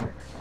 Thanks.